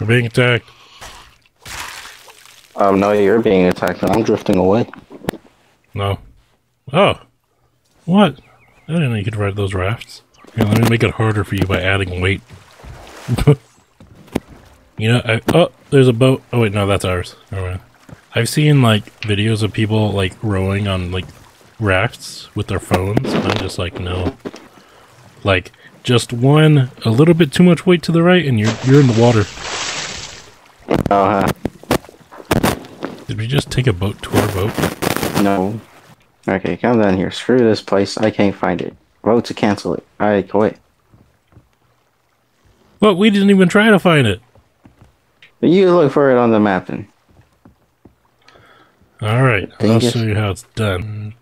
We're being attacked. Um, no, you're being attacked. And I'm drifting away. No. Oh. What? I didn't know you could ride those rafts. Here, let me make it harder for you by adding weight. you know, I, oh, there's a boat. Oh wait, no, that's ours. I've seen like videos of people like rowing on like rafts with their phones. I'm just like, no. Like, just one, a little bit too much weight to the right, and you're you're in the water. Uh huh. Did we just take a boat to our boat? No. Okay, come down here. Screw this place. I can't find it. Vote to cancel it. I quit. But we didn't even try to find it. You look for it on the map then. All right, I'll show you how it's done.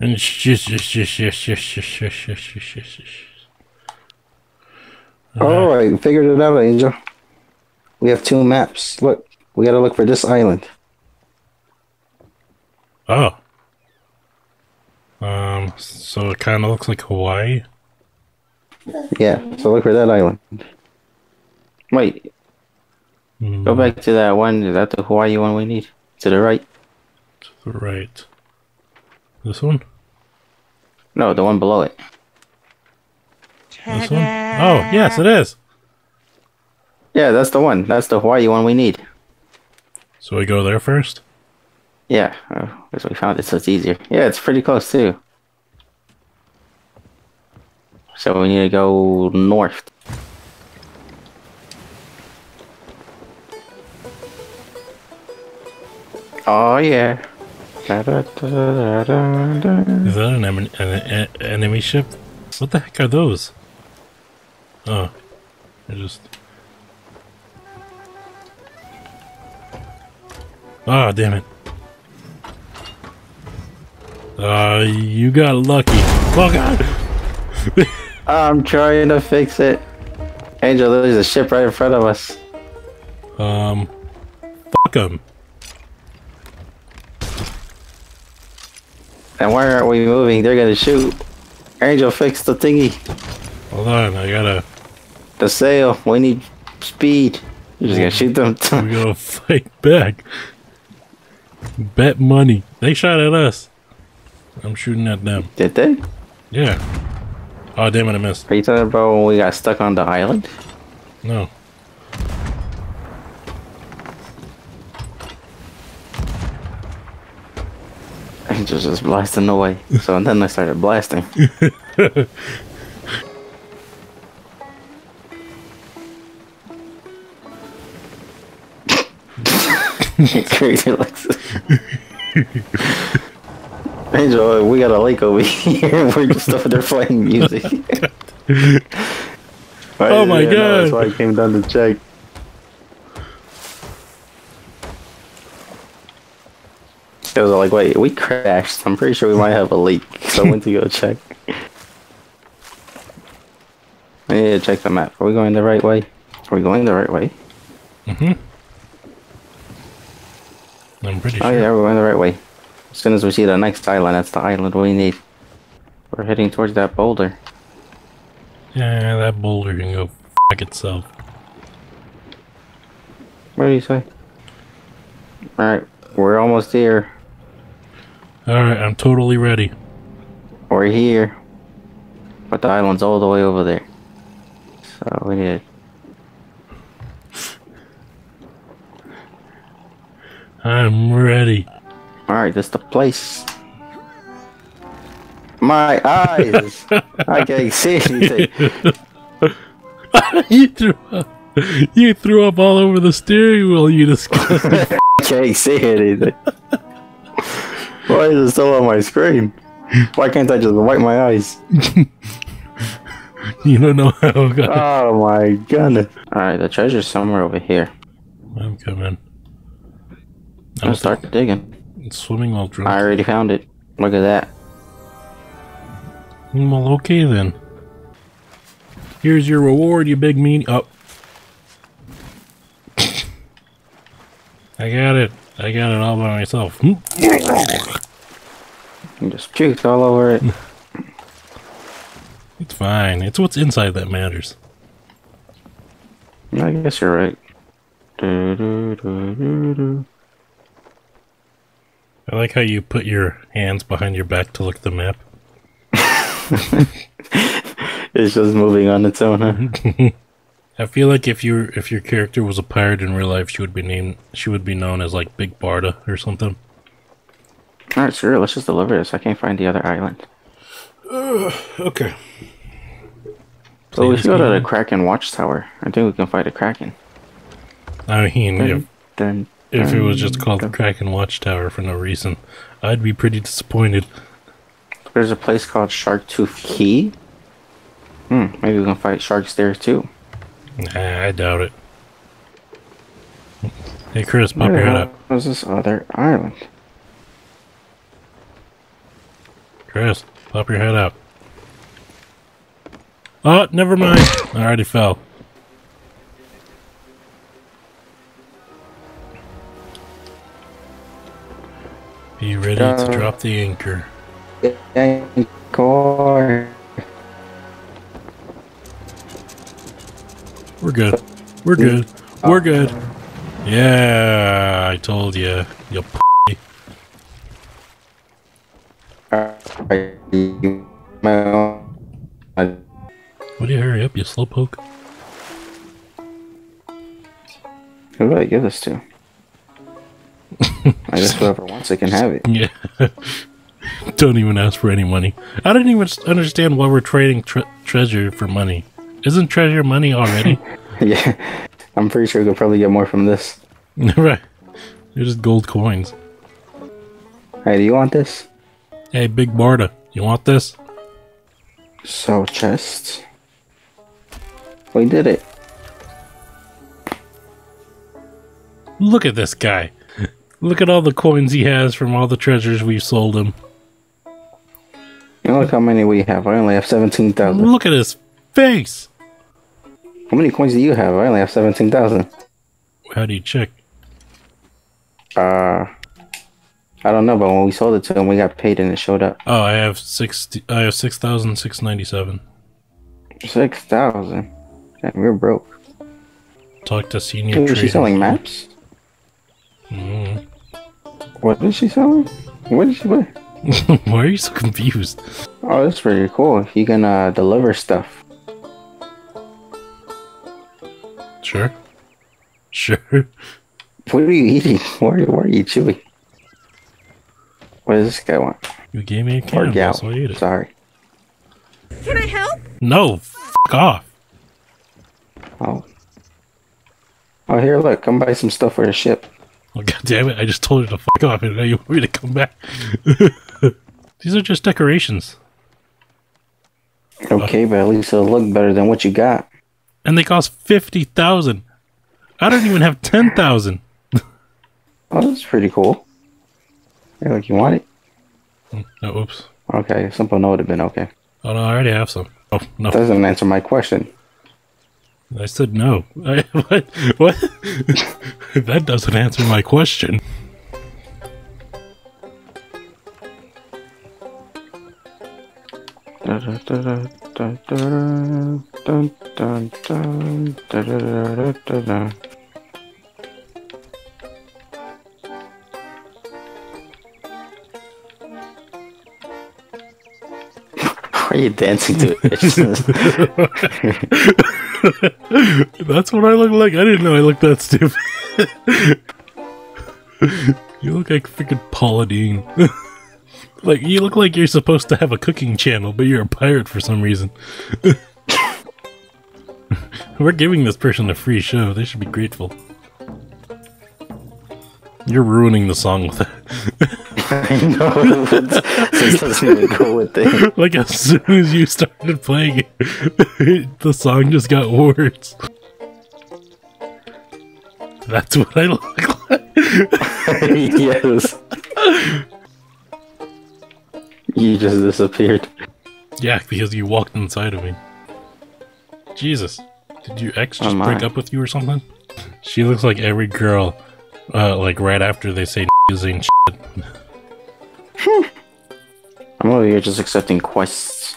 And just, just, just, just, just, just, just, just, just, just. All right, figured it out, Angel. We have two maps. Look, we gotta look for this island. Oh. Um. So it kind of looks like Hawaii. Yeah, so look for that island. Wait, Mm, go back to that one. Is that the Hawaii one we need? To the right? to the right. This one. No, the one below it. This one. Oh, yes, it is. Yeah, that's the one. That's the Hawaii one we need. So we go there first. Yeah, uh, we found it, so it's easier. Yeah, it's pretty close too. So we need to go north. Oh yeah. Da-da-da-da-da-da. Is that an, em- an, an enemy ship? What the heck are those? Oh, they're just. Ah, damn it. Uh, you got lucky. Oh god! I'm trying to fix it. Angel, there's a ship right in front of us. Um, fuck them. And why aren't we moving? They're gonna shoot. Angel, fix the thingy. Hold on, I gotta. The sail. We need speed. You're just gonna shoot them. We gotta fight back. Bet money. They shot at us. I'm shooting at them. Did they? Yeah. Oh, damn it, I missed. Are you talking about when we got stuck on the island? No. Angel's just blasting away. So then I started blasting. Crazy looks. Angel, we got a lake over here. We're just over there playing music. Oh my Yeah, no, That's why I came down to check. It was like, wait, we crashed. I'm pretty sure we might have a leak, so I went to go check. I need to check the map. Are we going the right way? Are we going the right way? Mm-hmm. I'm pretty Oh sure. yeah, we're going the right way. As soon as we see the next island, that's the island we need. We're heading towards that boulder. Yeah, that boulder can go fuck itself. What do you say? Alright, we're almost here. Alright, I'm totally ready. We're here. But the island's all the way over there. So we need I'm ready. Alright, that's the place. My eyes! I can't see anything. you threw up. You threw up all over the steering wheel, you disgusting. I can't see anything. Why is it still on my screen? Why can't I just wipe my eyes? you don't know how Oh my goodness. Alright, the treasure's somewhere over here. I'm coming. I'm gonna start digging. Swimming while drunk. I already found it. Look at that. Well, okay then. Here's your reward, you big mean. Oh. I got it. I got it all by myself. Hmm. You just puked all over it. It's fine. It's what's inside that matters. I guess you're right. Do, do, do. I like how you put your hands behind your back to look at the map. It's just moving on its own, huh? I feel like if you if your character was a pirate in real life, she would be named she would be known as like Big Barda or something. Alright, sure, let's just deliver this. I can't find the other island. Uh, okay. So we Please should go to the. Kraken watchtower. I think we can fight a Kraken. I mean, if Dun, if it was just called the. Kraken Watchtower for no reason, I'd be pretty disappointed. There's a place called Shark Tooth Key. Hmm, maybe we can fight sharks there too. Nah, I doubt it. Hey Chris, pop Where your head up. was this other island? Chris, pop your head up. Oh, never mind. I already fell. Be ready to Uh, drop the anchor. Core. We're good. We're good. We're good. Yeah, I told you. You p- Would you hurry up, you slowpoke? Who do I give this to? I guess whoever wants it can have it. Yeah. Don't even ask for any money. I don't even understand why we're trading tre- treasure for money. Isn't treasure money already? yeah, I'm pretty sure we could probably get more from this. right. They're just gold coins. Hey, do you want this? Hey, Big Barda, you want this? So chest. We did it. Look at this guy. Look at all the coins he has from all the treasures we've sold him. Look how many we have. I only have 17,000. Look at his face. How many coins do you have? I only have 17,000. How do you check? Uh, I don't know, but when we sold it to him, we got paid and it showed up. Oh, I have sixty. I have six thousand six ninety seven. 6,000. Damn, we're broke. Talk to senior Dude, is trader. she selling maps? Mm. What is she selling? What is she what? Why are you so confused? Oh, that's pretty cool. You can uh, deliver stuff. Sure. Sure. What are you eating? Why are you, why are you chewing? What does this guy want? You gave me a Or can, gal. so I ate it. Sorry. Can I help? No, f off. Oh. Oh, here, look. Come buy some stuff for the ship. Oh, God damn it! I just told you to fuck off, and now you want me to come back. These are just decorations, Okay, but at least it'll look better than what you got. and they cost fifty thousand. I don't even have ten thousand. Oh, that's pretty cool. Hey, look, you want it? Hmm, no, oops. Okay, simple no would have been okay. Oh no, I already have some. Oh no, That Doesn't answer my question. I said no. I, what? What? that doesn't answer my question. You dancing to it? That's what I look like. I didn't know I looked that stupid. you look like freaking Paula Deen. like you look like you're supposed to have a cooking channel, but you're a pirate for some reason. We're giving this person a free show. They should be grateful. You're ruining the song with it. I know. This doesn't even go with it. like as soon as you started playing it, the song just got worse. That's what I look like. yes. You just disappeared. Yeah, because you walked inside of me. Jesus. Did your ex oh just Oh, break up with you or something? She looks like every girl, uh, like right after they say is ain't shit. I'm over here just accepting quests.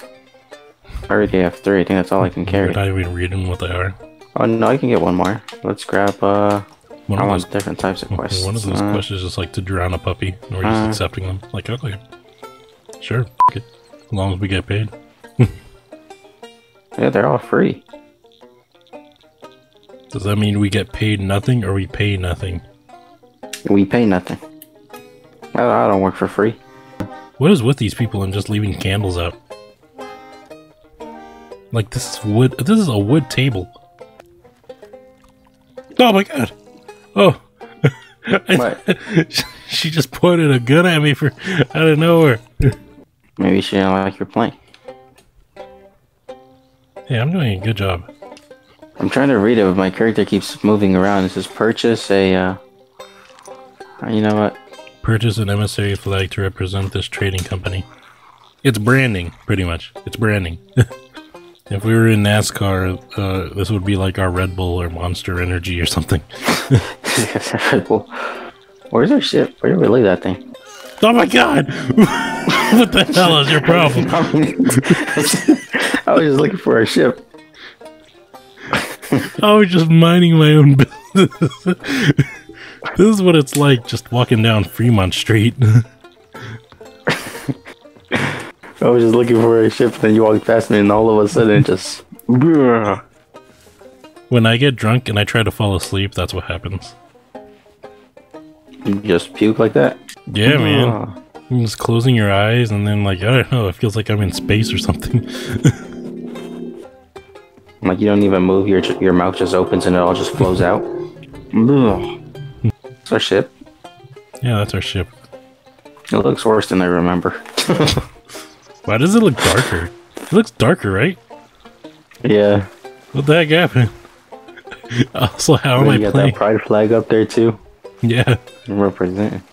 I already have three. I think that's all I can We're carry. not even reading what they are. Oh no, I can get one more. Let's grab. Uh, One I of want those, different types of quests. one of those Uh, questions is just like to drown a puppy, and we're just uh, accepting them. Like, okay, sure, f- it. as long as we get paid. Yeah, they're all free. Does that mean we get paid nothing, or we pay nothing? We pay nothing. I, I don't work for free. What is with these people and just leaving candles out? Like this is wood. This is a wood table. Oh my god! Oh, What? she just pointed a gun at me for out of nowhere. Maybe she didn't like your plane. Hey, I'm doing a good job. I'm trying to read it, but my character keeps moving around. It says purchase a. Uh, you know what? Purchase an emissary flag to represent this trading company. It's branding, pretty much. It's branding. if we were in NASCAR, uh, this would be like our Red Bull or Monster Energy or something. well, where's our ship? Where did we leave that thing? Oh my god! what the hell is your problem? I I was just looking for our ship. I was just minding my own business. This is what it's like just walking down Fremont Street. I was just looking for a ship, and then you walked past me, and all of a sudden, it just. When I get drunk and I try to fall asleep, that's what happens. You just puke like that? Yeah, man. Ah. Oh. You're just closing your eyes and then, like, I don't know, it feels like I'm in space or something. Like you don't even move, your your mouth just opens and it all just flows out. It's our ship. yeah, that's our ship. It looks worse than I remember. Why does it look darker? It looks darker, right? yeah. What the heck happened? also, how am you I got that pride flag up there too. Yeah. Representing.